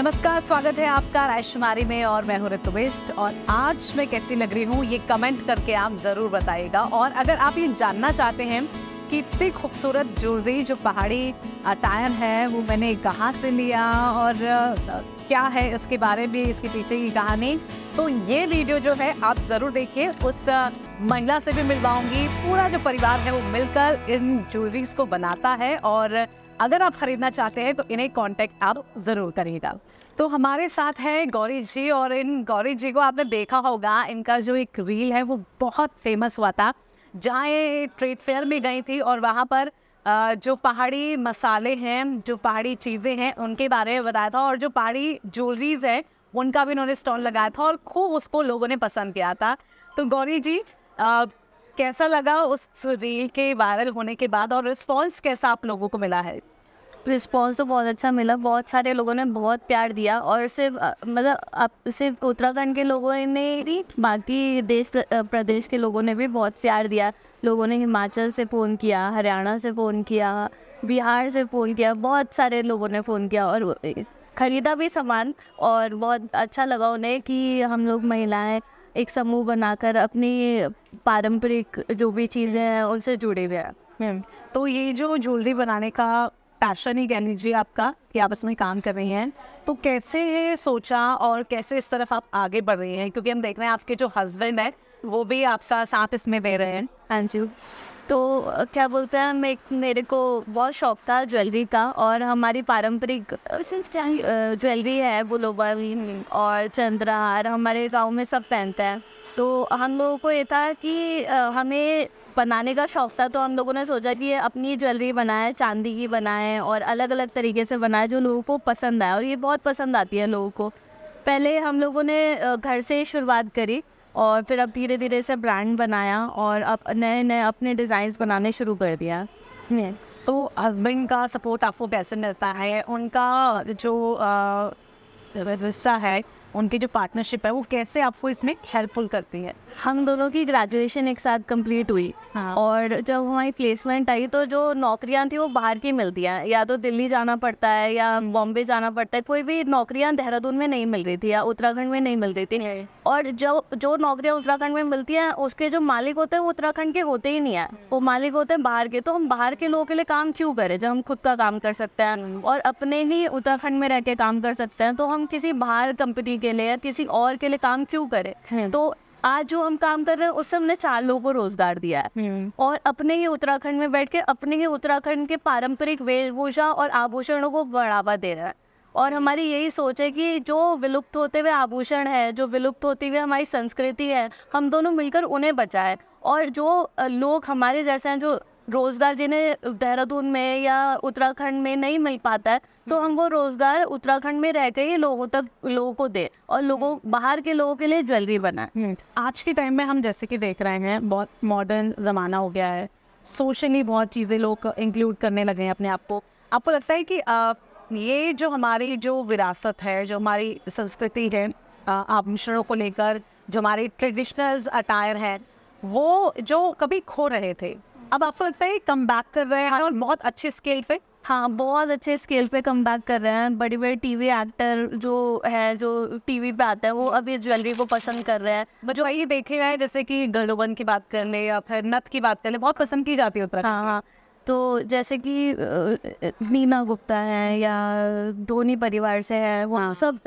नमस्कार, स्वागत है आपका रायशुमारी में और मैं हूँ ऋतु बिष्ट और आज मैं कैसी लग रही हूँ ये कमेंट करके आप ज़रूर बताइएगा। और अगर आप ये जानना चाहते हैं कि इतनी खूबसूरत ज्वेलरी जो पहाड़ी अटायर है, वो मैंने कहाँ से लिया और क्या है इसके बारे में, इसके पीछे की कहानी तो ये वीडियो जो है आप ज़रूर देखिए। उस महिला से भी मिलवाऊँगी। पूरा जो परिवार है वो मिलकर इन ज्वेलरीज को बनाता है और अगर आप खरीदना चाहते हैं तो इन्हें कांटेक्ट आप ज़रूर करिएगा। तो हमारे साथ है गौरी जी और इन गौरी जी को आपने देखा होगा इनका जो एक रील है वो बहुत फ़ेमस हुआ था। जहाँ ये ट्रेड फेयर में गई थी और वहाँ पर जो पहाड़ी मसाले हैं जो पहाड़ी चीज़ें हैं उनके बारे में बताया था और जो पहाड़ी ज्वेलरीज है उनका भी इन्होंने स्टॉल लगाया था और खूब उसको लोगों ने पसंद किया था। तो गौरी जी अ, कैसा लगा उस रील के वायरल होने के बाद और रिस्पॉन्स कैसा आप लोगों को मिला है? रिस्पॉन्स तो बहुत अच्छा मिला। बहुत सारे लोगों ने बहुत प्यार दिया और सिर्फ़ मतलब आप सिर्फ़ उत्तराखंड के लोगों ने ही बाकी देश प्रदेश के लोगों ने भी बहुत प्यार दिया। लोगों ने हिमाचल से फ़ोन किया हरियाणा से फ़ोन किया बिहार से फ़ोन किया बहुत सारे लोगों ने फ़ोन किया और खरीदा भी सामान और बहुत अच्छा लगा उन्हें कि हम लोग महिलाएँ एक समूह बनाकर अपनी पारंपरिक जो भी चीज़ें हैं उनसे जुड़े हुए हैं। हम्म, तो ये जो ज्वेलरी बनाने का पैशन ही कह लीजिए आपका कि आप इसमें काम कर रही हैं। तो कैसे ये सोचा और कैसे इस तरफ़ आप आगे बढ़ रही हैं? क्योंकि हम देख रहे हैं आपके जो हस्बैंड है, वो भी आप साथ इसमें दे रहे हैं। हाँ जी। तो क्या बोलते हैं, मैं, मेरे को बहुत शौक था ज्वेलरी का और हमारी पारंपरिक ज्वेलरी है, बुलोबल और चंद्रहार, हमारे गाँव में सब पहनते हैं। तो हम लोगों को ये था कि हमें बनाने का शौक था तो हम लोगों ने सोचा कि अपनी ज्वेलरी बनाए, चांदी की बनाए और अलग अलग तरीके से बनाए जो लोगों को पसंद आए और ये बहुत पसंद आती है लोगों को पहले हम लोगों ने घर से ही शुरुआत करी और फिर अब धीरे धीरे से ब्रांड बनाया और अब नए नए अपने डिज़ाइंस बनाने शुरू कर दिया हम्म। तो हस्बैंड का सपोर्ट आपको कैसे मिलता है उनका जो हिस्सा है उनकी जो पार्टनरशिप है वो कैसे आपको इसमें हेल्पफुल करती है? हम दोनों की ग्रेजुएशन एक साथ कंप्लीट हुई। हाँ। और जब हमारी प्लेसमेंट आई तो जो नौकरियाँ थी वो बाहर की मिलती हैं। या तो दिल्ली जाना पड़ता है या बॉम्बे जाना पड़ता है। कोई भी नौकरियाँ देहरादून में नहीं मिल रही थी या उत्तराखंड में नहीं मिल रही थी। और जो जो नौकरियाँ उत्तराखंड में मिलती हैं उसके जो मालिक होते हैं वो उत्तराखंड के होते ही नहीं है। वो मालिक होते हैं बाहर के। तो हम बाहर के लोगों के लिए काम क्यों करें जब हम खुद का काम कर सकते हैं और अपने ही उत्तराखंड में रह के काम कर सकते हैं? तो हम किसी बाहर कंपनी के लिए या किसी और के लिए काम क्यों करें? तो आज जो हम काम कर रहे हैं उससे हमने चार लोगों को रोज़गार दिया है। और अपने ही उत्तराखंड में बैठ के अपने ही उत्तराखंड के पारंपरिक वेशभूषा और आभूषणों को बढ़ावा दे रहा है। और हमारी यही सोच है कि जो विलुप्त होते हुए आभूषण है जो विलुप्त होती हुई हमारी संस्कृति है हम दोनों मिलकर उन्हें बचाएँ। और जो लोग हमारे जैसे हैं जो रोज़गार जिन्हें देहरादून में या उत्तराखंड में नहीं मिल पाता है तो हम वो रोज़गार उत्तराखंड में रह के ही लोगों तक लोगों को दें और लोगों बाहर के लोगों के लिए ज्वेलरी बनाए। आज के टाइम में हम जैसे कि देख रहे हैं बहुत मॉडर्न ज़माना हो गया है। सोशली बहुत चीज़ें लोग इंक्लूड करने लगे हैं अपने आप को। आपको लगता है कि अ, ये जो हमारी जो विरासत है जो हमारी संस्कृति है आभूषणों को लेकर जो हमारे ट्रेडिशनल अटायर हैं वो जो कभी खो रहे थे। अब आपको लगता है कम बैक कर रहे हैं और बहुत अच्छे स्केल पे? हाँ बहुत अच्छे स्केल पे कम बैक कर रहे हैं। बड़े बड़े टीवी एक्टर जो है जो टीवी पे आते हैं वो अभी इस ज्वेलरी को पसंद कर रहे हैं। जो ये देखे हैं जैसे कि गलोबन की बात कर ले या फिर नथ की बात कर ले बहुत पसंद की जाती है उत्तराखंड। हाँ हाँ। तो जैसे कि मीना गुप्ता है या धोनी परिवार से है वो हाँ। सब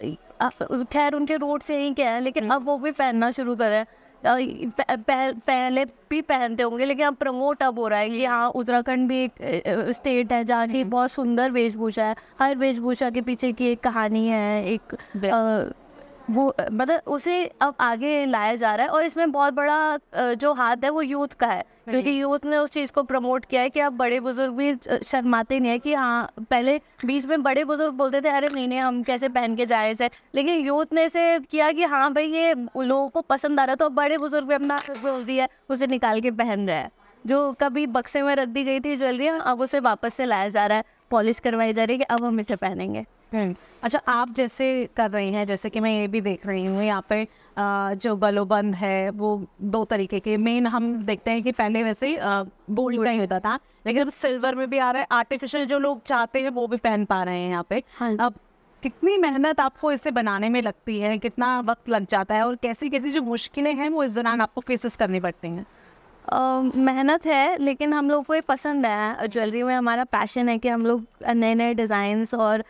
खैर उनके रोड से ही क्या है लेकिन अब वो भी पहनना शुरू कर। पहले भी पहनते होंगे लेकिन अब प्रमोट अब हो रहा है कि हाँ उत्तराखंड भी एक स्टेट है जहाँ की बहुत सुंदर वेशभूषा है। हर वेशभूषा के पीछे की एक कहानी है एक वो मतलब उसे अब आगे लाया जा रहा है और इसमें बहुत बड़ा जो हाथ है वो यूथ का है। क्योंकि यूथ ने उस चीज़ को प्रमोट किया है कि अब बड़े बुज़ुर्ग भी शर्माते नहीं है कि हाँ पहले बीच में बड़े बुज़ुर्ग बोलते थे अरे नहीं नहीं हम कैसे पहन के जाए इसे? लेकिन यूथ ने इसे किया कि हाँ भाई ये लोगों को पसंद आ रहा तो अब बड़े बुज़ुर्ग भी अपना बोल दिया उसे निकाल के पहन रहे हैं। जो कभी बक्से में रख दी गई थी ज्वेलरी अब उसे वापस से लाया जा रहा है। पॉलिश करवाई जा रही है कि अब हम इसे पहनेंगे। अच्छा आप जैसे कर रही हैं जैसे कि मैं ये भी देख रही हूँ यहाँ पे जो गलोबंद है वो दो तरीके के मेन हम देखते हैं कि पहले वैसे ही गोल्ड का ही होता था लेकिन अब सिल्वर में भी आ रहा है आर्टिफिशियल जो लोग चाहते हैं वो भी पहन पा रहे हैं यहाँ पे। हाँ अब कितनी मेहनत आपको इसे बनाने में लगती है कितना वक्त लग जाता है और कैसी कैसी जो मुश्किलें हैं वो इस दौरान आपको फेसेस करनी पड़ती हैं? मेहनत है, लेकिन हम लोग को ये पसंद है। ज्वेलरी में हमारा पैशन है कि हम लोग नए नए डिज़ाइंस और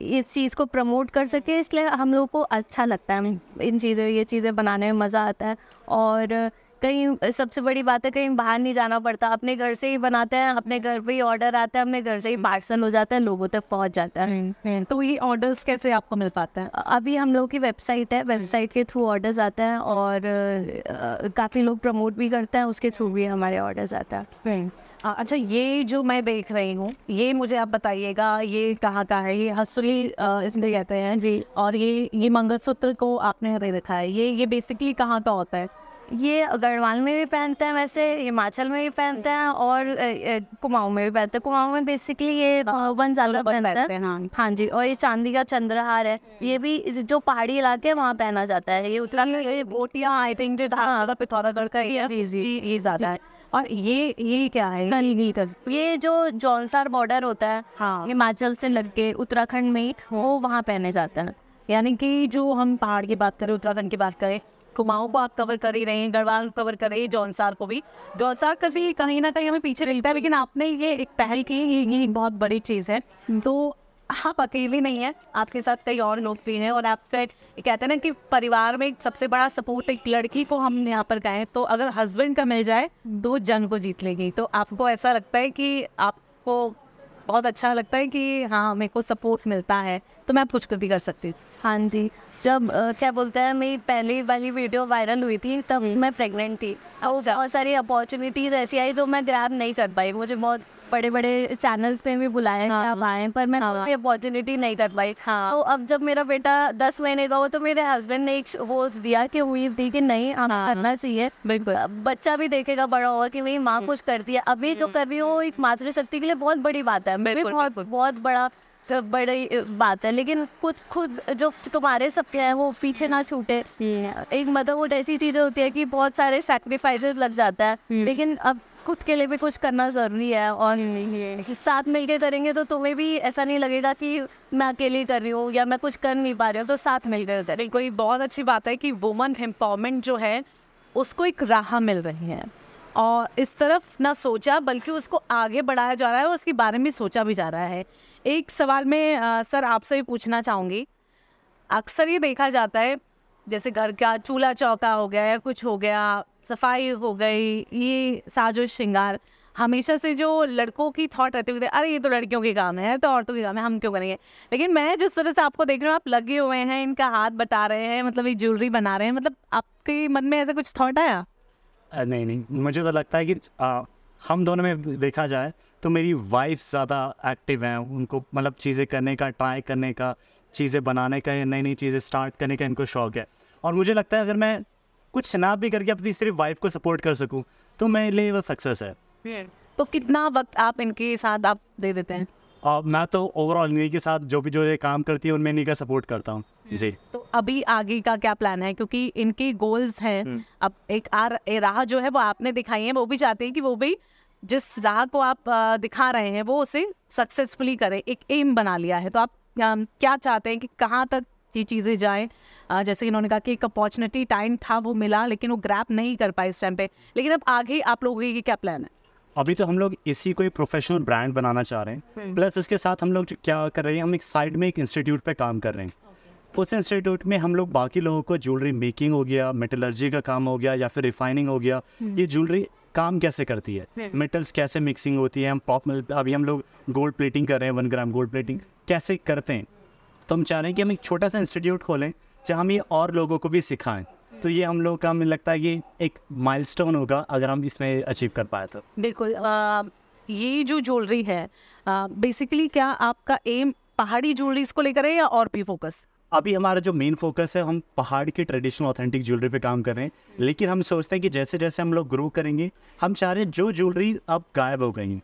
इस चीज़ को प्रमोट कर सके, इसलिए हम लोग को अच्छा लगता है। इन चीज़ें, ये चीज़ें बनाने में मज़ा आता है। और कहीं सबसे बड़ी बात है कहीं बाहर नहीं जाना पड़ता। अपने घर से ही बनाते हैं अपने घर पे ही ऑर्डर आता है अपने घर से ही पार्सल हो जाता है लोगों तक पहुँच जाता है। तो ये ऑर्डर्स कैसे आपको मिल पाता है? अभी हम लोग की वेबसाइट है वेबसाइट के थ्रू ऑर्डर्स आते हैं और काफ़ी लोग प्रमोट भी करते हैं उसके थ्रू भी हमारे ऑर्डर्स आते हैं। अच्छा ये जो मैं देख रही हूँ ये मुझे आप बताइएगा ये कहाँ का है? ये हसुली इसलिए कहते हैं जी। और ये ये मंगलसूत्र को आपने दे रखा है। ये ये बेसिकली कहाँ का होता है? ये गढ़वाल में भी पहनते हैं वैसे हिमाचल में भी पहनते हैं और कुमाऊं में भी पहनते हैं। कुमाऊं में बेसिकली ये वन ज़्यादा पहनते हैं। हैं हाँ। हाँ जी और ये चांदी का चंद्रहार है। ये भी जो पहाड़ी इलाके हैं वहाँ पहना जाता है। ये उत्तराखंड ये बोटियाँ आई थिंक जो धागा पिथौरागढ़ का जी, ये जी। ये- ज़्यादा है। और ये ये क्या है? कलगीधर ये जो जौनसार बॉर्डर होता है हाँ। हिमाचल से लग के उत्तराखंड में ही वो वहाँ पहने जाता है। यानी कि जो हम पहाड़ की बात करें उत्तराखंड की बात करें कुमाऊं को आप कवर कर ही रहे हैं गढ़वाल कवर कर रहे हैं जौनसार को भी। जौनसार का भी कहीं ना कहीं हमें पीछे रहता है लेकिन आपने ये एक पहल की ये ये एक बहुत बड़ी चीज़ है। तो आप अकेले नहीं हैं आपके साथ कई और लोग भी हैं और आप कहते हैं ना कि परिवार में सबसे बड़ा सपोर्ट एक लड़की को हम यहाँ पर कहें तो अगर हस्बैंड का मिल जाए तो जंग को जीत लेगी। तो आपको ऐसा लगता है कि आपको बहुत अच्छा लगता है कि हाँ मेरे को सपोर्ट मिलता है तो मैं अब कुछ भी कर सकती हूँ। हाँ जी। जब क्या बोलते हैं मेरी पहली वाली वीडियो वायरल हुई थी तब मैं प्रेग्नेंट थी। और अच्छा। बहुत सारी अपॉर्चुनिटीज़ ऐसी आई जो मैं ग्रैब नहीं कर पाई। मुझे बहुत बड़े बड़े चैनल्स पे भी बुलाया हाँ। आप आए पर मैं हाँ। कोई अपॉर्चुनिटी नहीं कर पाई। हाँ। तो अब जब मेरा बेटा दस महीने का हो तो मेरे हस्बैंड ने एक वो दिया कि उम्मीद दी कि नहीं हमें हाँ। करना चाहिए। बिल्कुल। बच्चा भी देखेगा बड़ा होगा कि मेरी माँ कुछ करती है। अभी जो कर रही हो एक मातृशक्ति के लिए बहुत बड़ी बात है। मेरे बहुत बहुत बड़ा तो बड़ी बात है। लेकिन खुद खुद जो तुम्हारे सपने हैं वो पीछे ना छूटे। एक मदरहुड ऐसी चीज़ें होती है कि बहुत सारे सेक्रीफाइसेस लग जाता है। लेकिन अब खुद के लिए भी कुछ करना ज़रूरी है और साथ मिलके करेंगे तो तुम्हें भी ऐसा नहीं लगेगा कि मैं अकेली कर रही हूँ या मैं कुछ कर नहीं पा रही हूँ तो साथ मिलकर करें कोई बहुत अच्छी बात है कि वुमन एम्पावरमेंट जो है उसको एक राह मिल रही है। और इस तरफ़ ना सोचा बल्कि उसको आगे बढ़ाया जा रहा है और उसके बारे में सोचा भी जा रहा है। एक सवाल मैं अ, सर आपसे भी पूछना चाहूँगी। अक्सर ये देखा जाता है जैसे घर का चूल्हा चौका हो गया या कुछ हो गया सफ़ाई हो गई ये साजो श्रृंगार हमेशा से जो लड़कों की थॉट रहती है अरे ये तो लड़कियों के काम है तो औरतों के काम है हम क्यों करेंगे? लेकिन मैं जिस तरह से आपको देख रही हूँ आप लगे हुए हैं इनका हाथ बटा रहे हैं मतलब ये ज्वेलरी बना रहे हैं मतलब आपके मन में ऐसा कुछ थॉट आया? नहीं नहीं मुझे तो लगता है कि आ, हम दोनों में देखा जाए तो मेरी वाइफ ज़्यादा एक्टिव हैं उनको मतलब चीज़ें करने का ट्राई करने का चीज़ें बनाने का या नई नई चीज़ें स्टार्ट करने का इनको शौक है। और मुझे लगता है अगर मैं कुछ ना भी करके अपनी सिर्फ़ वाइफ को सपोर्ट कर सकूँ तो मेरे लिए वो सक्सेस है। तो कितना वक्त आप इनके साथ आप दे देते हैं? और मैं तो ओवरऑल इन्हीं के साथ जो भी जो ये काम करती है उनमें इन्हीं का सपोर्ट करता हूँ। जी। तो अभी आगे का क्या प्लान है? क्योंकि इनके गोल्स हैं अब एक आर ए राह जो है वो आपने दिखाई है वो भी चाहते हैं कि वो भी जिस राह को आप दिखा रहे हैं वो उसे सक्सेसफुली करें एक एम बना लिया है। तो आप क्या चाहते हैं कि कहाँ तक ये चीज़ें जाएँ? जैसे कि इन्होंने कहा कि एक अपॉर्चुनिटी टाइम था वो मिला लेकिन वो ग्रैप नहीं कर पाए इस टाइम पे। लेकिन अब आगे आप लोगों की क्या प्लान है? अभी तो हम लोग इसी को एक प्रोफेशनल ब्रांड बनाना चाह रहे हैं। प्लस इसके साथ हम लोग क्या कर रहे हैं हम एक साइड में एक इंस्टीट्यूट पे काम कर रहे हैं। उस इंस्टीट्यूट में हम लोग बाकी लोगों को ज्वेलरी मेकिंग हो गया मेटलर्जी का काम हो गया या फिर रिफाइनिंग हो गया। ये ज्वेलरी काम कैसे करती है? मेटल्स कैसे मिक्सिंग होती है? हम पॉप अभी हम लोग गोल्ड प्लेटिंग कर रहे हैं वन ग्राम गोल्ड प्लेटिंग कैसे करते हैं? तो हम चाह रहे हैं कि हम एक छोटा सा इंस्टीट्यूट खोलें जहाँ हम ये और लोगों को भी सिखाएँ। तो ये हम लोग का मुझे लगता है ये एक माइलस्टोन होगा अगर हम इसमें अचीव कर पाए तो। बिल्कुल ये जो ज्वेलरी है बेसिकली क्या आपका एम पहाड़ी ज्वेलरीज को लेकर है या और भी फोकस अभी हमारा जो मेन फोकस है हम पहाड़ की ट्रेडिशनल ऑथेंटिक ज्वेलरी पे काम कर रहे हैं। लेकिन हम सोचते हैं कि जैसे जैसे हम लोग ग्रो करेंगे हम चाह रहे हैं जो ज्वेलरी अब गायब हो गई हैं।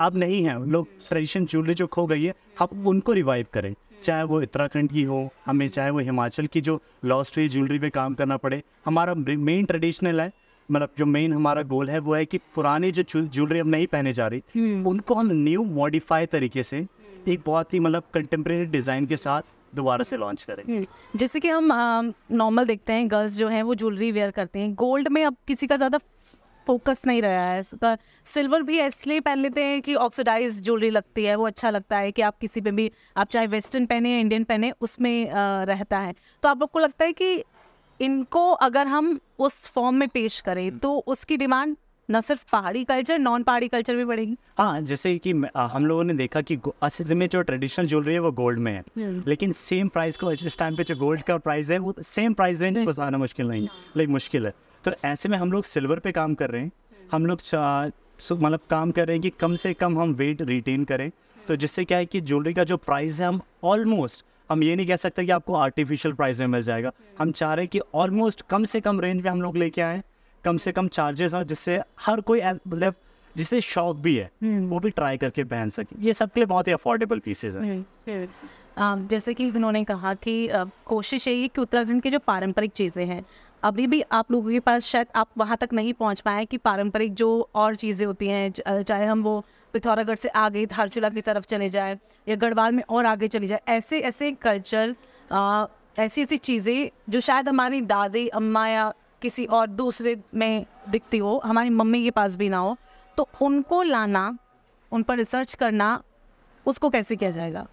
अब नहीं है लोग ट्रेडिशन ज्वेलरी जो खो गई है हम उनको रिवाइव करें। चाहे वो उत्तराखंड की हो हमें चाहे वो हिमाचल की जो लॉस्ट हुई ज्वेलरी पे काम करना पड़े हमारा मेन ट्रेडिशनल है। मतलब जो मेन हमारा गोल है वो है कि पुरानी जो ज्वेलरी अब नहीं पहने जा रही उनको हम न्यू मॉडिफाई तरीके से एक बहुत ही मतलब कंटेम्प्रेरी डिज़ाइन के साथ दोबारा से लॉन्च करें। हम्म, जैसे कि हम नॉर्मल देखते हैं गर्ल्स जो हैं वो ज्वेलरी वेयर करते हैं। गोल्ड में अब किसी का ज़्यादा फोकस नहीं रहा है। इसका सिल्वर भी इसलिए पहन लेते हैं कि ऑक्सीडाइज ज्वेलरी लगती है वो अच्छा लगता है कि आप किसी पे भी आप चाहे वेस्टर्न पहने या इंडियन पहने उसमें रहता है। तो आप लोग को लगता है कि इनको अगर हम उस फॉर्म में पेश करें तो उसकी डिमांड न सिर्फ़ पहाड़ी कल्चर नॉन पहाड़ी कल्चर भी बढ़ेगी हाँ जैसे कि हम लोगों ने देखा कि असल में जो ट्रेडिशनल ज्वेलरी है वो गोल्ड में है। लेकिन सेम प्राइस को इस टाइम पे जो गोल्ड का प्राइस है वो सेम प्राइस रेंज को आना मुश्किल नहीं है लेकिन मुश्किल है। तो ऐसे में हम लोग सिल्वर पे काम कर रहे हैं। हम लोग मतलब काम कर रहे हैं कि कम से कम हम वेट रिटेन करें। तो जिससे क्या है कि ज्वेलरी का जो प्राइस है हम ऑलमोस्ट हम ये नहीं कह सकते कि आपको आर्टिफिशियल प्राइस में मिल जाएगा। हम चाह रहे हैं कि ऑलमोस्ट कम से कम रेंज में हम लोग लेके आए। कम से कम चार्जेस हो जिससे हर कोई मतलब जिसे शौक भी है वो भी ट्राई करके पहन सके। ये सबके लिए बहुत ही अफोर्डेबल पीसेज हैं। जैसे कि उन्होंने कहा कि कोशिश यही है कि उत्तराखंड की जो पारंपरिक चीज़ें हैं अभी भी आप लोगों के पास शायद आप वहाँ तक नहीं पहुँच पाए कि पारंपरिक जो और चीज़ें होती हैं चाहे हम वो पिथौरागढ़ से आगे धारचूला की तरफ़ चले जाए या गढ़वाल में और आगे चली जाए ऐसे ऐसे कल्चर ऐसी ऐसी चीज़ें जो शायद हमारी दादी अम्मा या किसी और दूसरे में दिखती हो हमारी मम्मी के पास भी ना हो तो उनको लाना उन पर रिसर्च करना उसको कैसे किया जाएगा?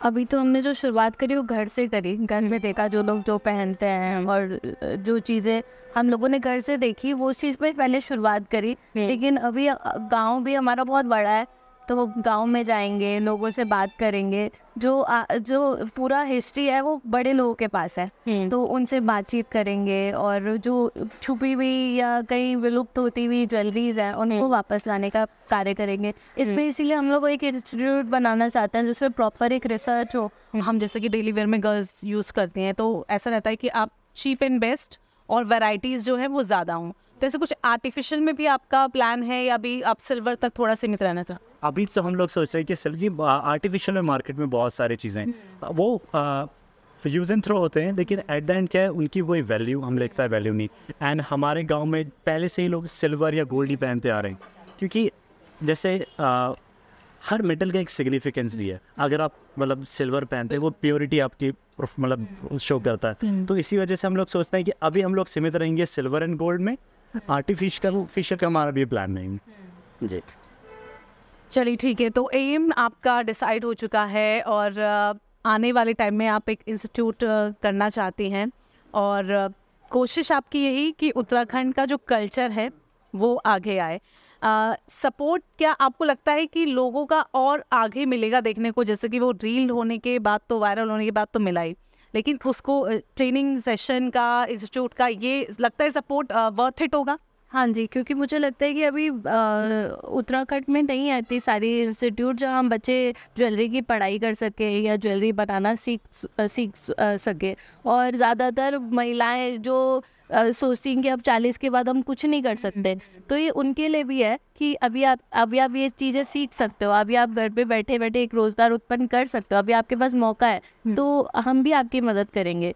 अभी तो हमने जो शुरुआत करी वो घर से करी। घर में देखा जो लोग जो पहनते हैं और जो चीज़ें हम लोगों ने घर से देखी वो चीज़ पे पहले शुरुआत करी। लेकिन अभी गाँव भी हमारा बहुत बड़ा है तो वो गाँव में जाएँगे लोगों से बात करेंगे। जो आ, जो पूरा हिस्ट्री है वो बड़े लोगों के पास है। तो उनसे बातचीत करेंगे और जो छुपी हुई या कहीं विलुप्त होती हुई ज्वेलरीज है उनको वापस लाने का कार्य करेंगे। इसमें इसीलिए हम लोग एक इंस्टीट्यूट बनाना चाहते हैं जिसमें प्रॉपर एक रिसर्च हो। हम जैसे कि डेली वेयर में गर्ल्स यूज़ करते हैं तो ऐसा रहता है कि आप चीप एंड बेस्ट और वेराइटीज़ जो है वो ज़्यादा हों। तो ऐसे कुछ आर्टिफिशियल में भी आपका प्लान है या अभी आप सिल्वर तक थोड़ा सीमित रहना चाहते अभी तो हम लोग सोच रहे हैं कि सिर्फ़ जी आर्टिफिशियल मार्केट में बहुत सारी चीज़ें हैं। वो यूज़ एंड थ्रो होते हैं लेकिन एट द एंड क्या है उनकी कोई वैल्यू हम लगता है वैल्यू नहीं। एंड हमारे गाँव में पहले से ही लोग सिल्वर या गोल्ड ही पहनते आ रहे हैं। क्योंकि जैसे आ, हर मेटल का एक सिग्निफिकेंस भी है। अगर आप मतलब सिल्वर पहनते हैं वो प्योरिटी आपकी मतलब शो करता है। तो इसी वजह से हम लोग सोचते हैं कि अभी हम लोग सीमित रहेंगे सिल्वर एंड गोल्ड में। आर्टिफिशियल फिशियल का हमारा भी प्लान नहीं है। जी। चलिए ठीक है तो एम आपका डिसाइड हो चुका है और आने वाले टाइम में आप एक इंस्टीट्यूट करना चाहती हैं और कोशिश आपकी यही कि उत्तराखंड का जो कल्चर है वो आगे आए। सपोर्ट uh, क्या आपको लगता है कि लोगों का और आगे मिलेगा देखने को? जैसे कि वो रील होने के बाद तो वायरल होने के बाद तो मिला ही लेकिन उसको ट्रेनिंग सेशन का इंस्टीट्यूट का ये लगता है सपोर्ट वर्थ इट होगा? हाँ जी क्योंकि मुझे लगता है कि अभी उत्तराखंड में नहीं आती सारी इंस्टीट्यूट जहाँ हम बच्चे ज्वेलरी की पढ़ाई कर सके या ज्वेलरी बनाना सीख सीख सके। और ज़्यादातर महिलाएँ जो सोचती हैं कि अब चालीस के बाद हम कुछ नहीं कर सकते। तो ये उनके लिए भी है कि अभी आप अभी आप ये चीज़ें सीख सकते हो। अभी आप घर पे बैठे बैठे एक रोज़गार उत्पन्न कर सकते हो। अभी आपके पास मौका है तो हम भी आपकी मदद करेंगे।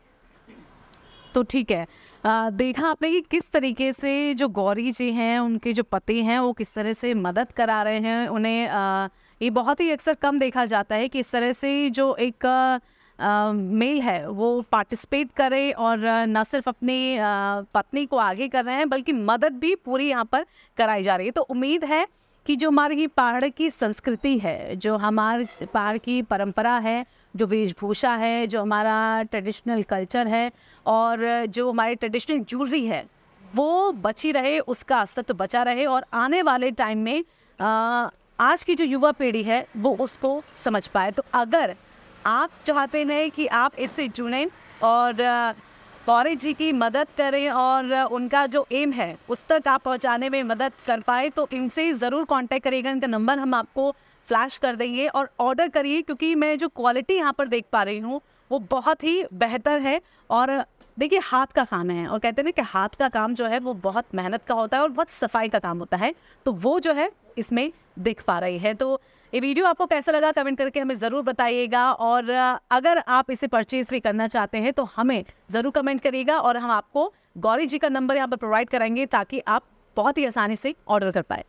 तो ठीक है। देखा आपने कि किस तरीके से जो गौरी जी हैं, उनके जो पति हैं, वो किस तरह से मदद करा रहे हैं, उन्हें ये बहुत ही अक्सर कम देखा जाता है कि इस तरह से जो एक मेल है, वो पार्टिसिपेट करे और न सिर्फ़ अपनी पत्नी को आगे कर रहे हैं, बल्कि मदद भी पूरी यहाँ पर कराई जा रही है। तो उम्मीद है कि जो हमारी पहाड़ की संस्कृति है जो हमारे पहाड़ की परंपरा है जो वेशभूषा है जो हमारा ट्रेडिशनल कल्चर है और जो हमारी ट्रेडिशनल ज्वेलरी है वो बची रहे उसका अस्तित्व बचा रहे और आने वाले टाइम में आ, आज की जो युवा पीढ़ी है वो उसको समझ पाए। तो अगर आप चाहते हैं कि आप इससे जुड़ें और गौरी जी की मदद करें और उनका जो एम है, उस तक आप पहुँचाने में मदद कर पाए तो इनसे ज़रूर कांटेक्ट करिएगा। इनका नंबर हम आपको फ्लैश कर देंगे और ऑर्डर करिए, क्योंकि मैं जो क्वालिटी यहाँ पर देख पा रही हूँ, वो बहुत ही बेहतर है और देखिए, हाथ का काम है। और कहते हैं ना कि हाथ का काम जो है, वो बहुत मेहनत का होता है और बहुत सफ़ाई का काम होता है तो वो जो है, इसमें दिख पा रही है। तो ये वीडियो आपको कैसा लगा कमेंट करके हमें ज़रूर बताइएगा। और अगर आप इसे परचेज भी करना चाहते हैं तो हमें ज़रूर कमेंट करिएगा और हम आपको गौरी जी का नंबर यहाँ पर प्रोवाइड कराएँगे ताकि आप बहुत ही आसानी से ऑर्डर कर पाए।